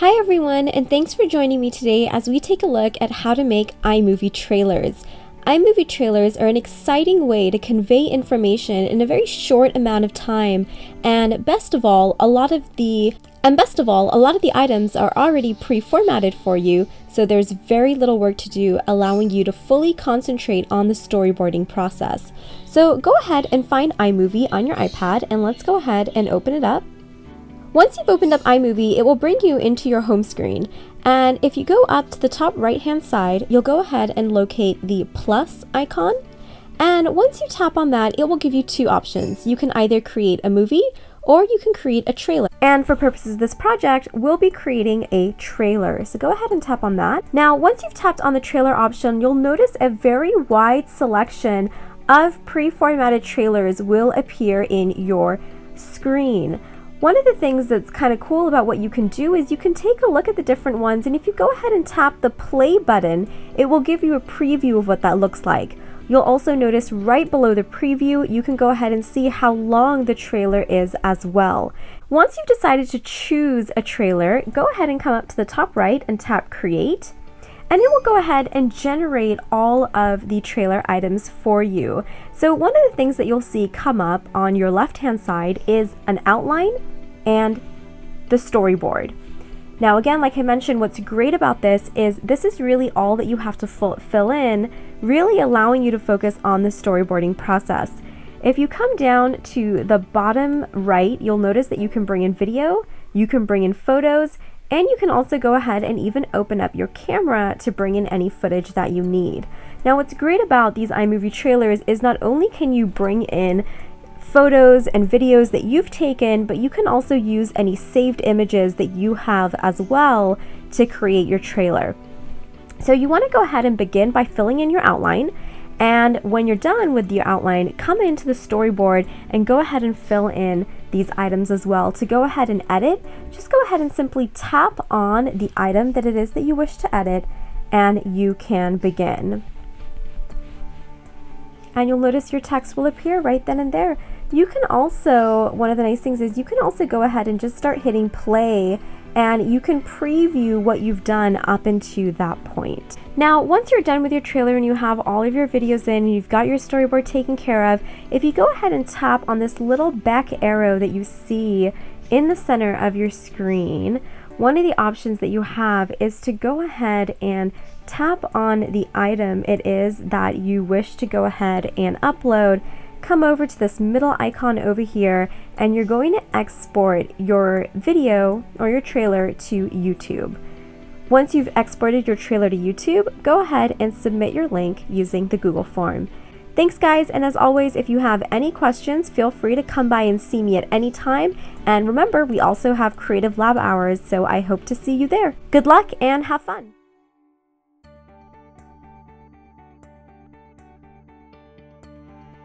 Hi everyone, and thanks for joining me today as we take a look at how to make iMovie trailers. iMovie trailers are an exciting way to convey information in a very short amount of time, and best of all, a lot of the and best of all, a lot of the items are already pre-formatted for you, so there's very little work to do, allowing you to fully concentrate on the storyboarding process. So go ahead and find iMovie on your iPad, and let's go ahead and open it up. Once you've opened up iMovie, it will bring you into your home screen. And if you go up to the top right hand side, you'll go ahead and locate the plus icon. And once you tap on that, it will give you two options. You can either create a movie or you can create a trailer. And for purposes of this project, we'll be creating a trailer. So go ahead and tap on that. Now, once you've tapped on the trailer option, you'll notice a very wide selection of pre-formatted trailers will appear in your screen. One of the things that's kind of cool about what you can do is you can take a look at the different ones and if you go ahead and tap the play button, it will give you a preview of what that looks like. You'll also notice right below the preview, you can go ahead and see how long the trailer is as well. Once you've decided to choose a trailer, go ahead and come up to the top right and tap create and it will go ahead and generate all of the trailer items for you. So one of the things that you'll see come up on your left hand side is an outline and the storyboard. Now again, like I mentioned, what's great about this is this is really all that you have to fill in, really allowing you to focus on the storyboarding process. If you come down to the bottom right, you'll notice that you can bring in video, you can bring in photos, and you can also go ahead and even open up your camera to bring in any footage that you need. Now what's great about these iMovie trailers is not only can you bring in photos and videos that you've taken, but you can also use any saved images that you have as well to create your trailer. So you want to go ahead and begin by filling in your outline and when you're done with your outline, come into the storyboard and go ahead and fill in these items as well. To go ahead and edit, just go ahead and simply tap on the item that it is that you wish to edit and you can begin. And you'll notice your text will appear right then and there. You can also, one of the nice things is you can also go ahead and just start hitting play and you can preview what you've done up into that point. Now, once you're done with your trailer and you have all of your videos in and you've got your storyboard taken care of, if you go ahead and tap on this little back arrow that you see in the center of your screen, one of the options that you have is to go ahead and tap on the item it is that you wish to go ahead and upload come over to this middle icon over here and you're going to export your video or your trailer to YouTube. Once you've exported your trailer to YouTube, go ahead and submit your link using the Google form. Thanks guys, and as always, if you have any questions, feel free to come by and see me at any time. And remember, we also have creative lab hours, so I hope to see you there. Good luck and have fun!